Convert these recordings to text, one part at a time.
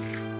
Bye.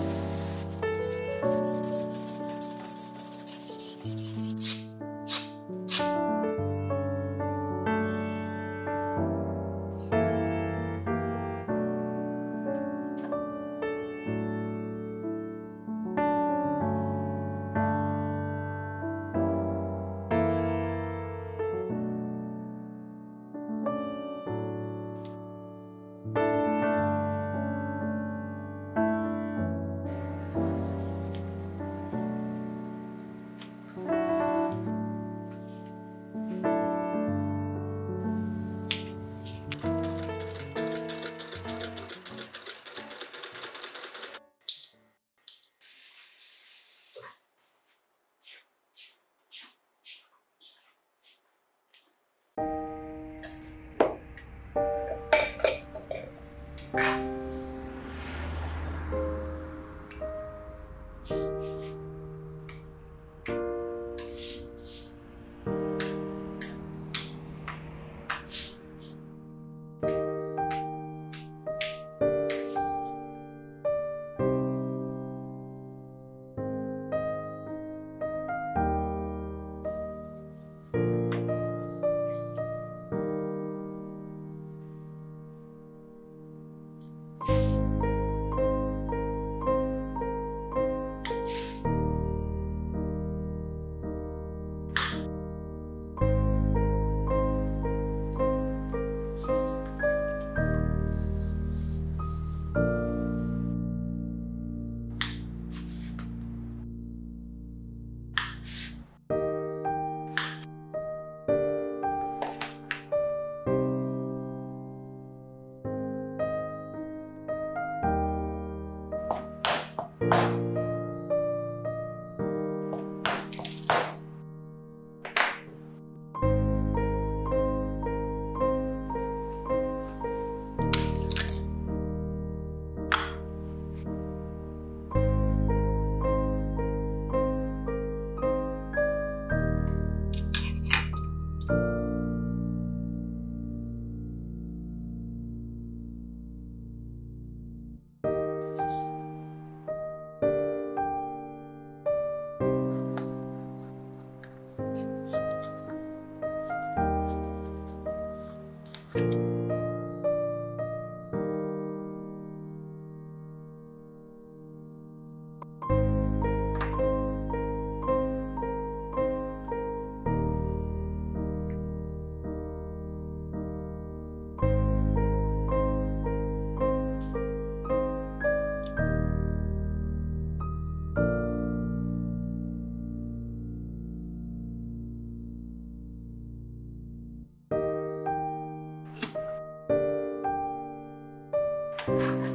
you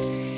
you